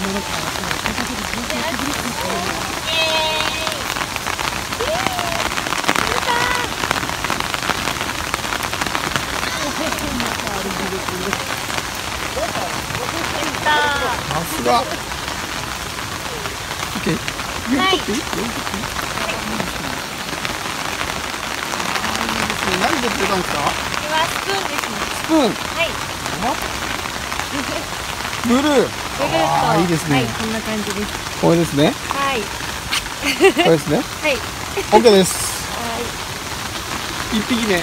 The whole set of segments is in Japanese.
はい読み取ってい。い読み取っていい何でくれたんですか？これはスプーンですね。スプーン。はい。ブルー。あーといいですねはいこんな感じですこれですね。はいこれですね。はいオッケーです。はい一匹目。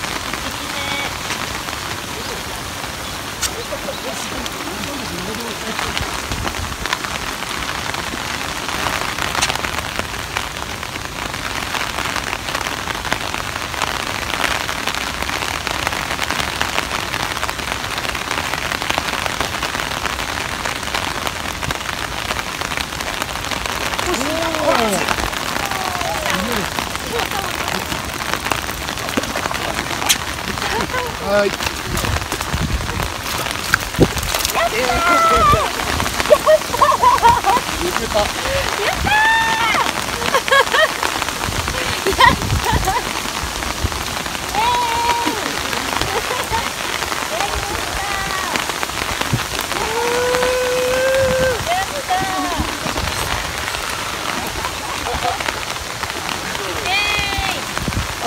はい。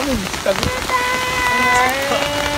雨に近づいて。